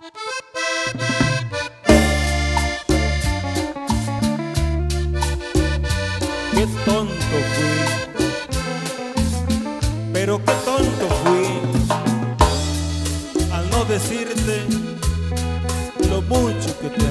Qué tonto fui, pero qué tonto fui al no decirte lo mucho que te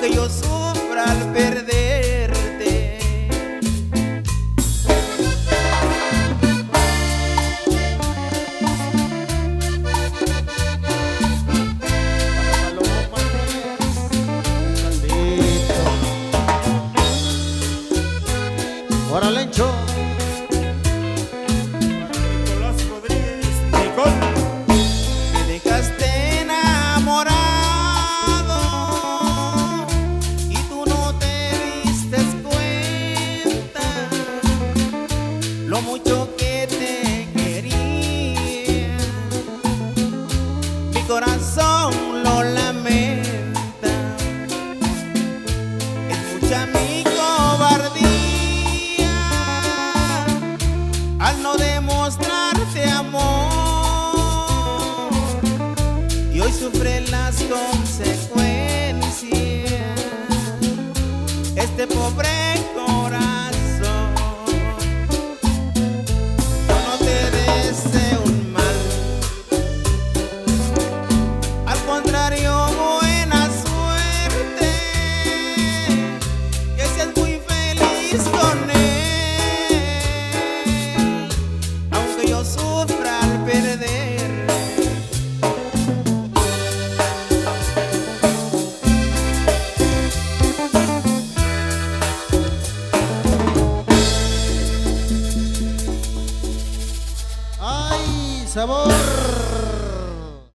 aunque yo sufra al perderte Órale, Lencho. Mucho que te quería. Mi corazón lo lamenta. Es mucha mi cobardía al no demostrarte amor y hoy sufre las consecuencias este pobre sabor.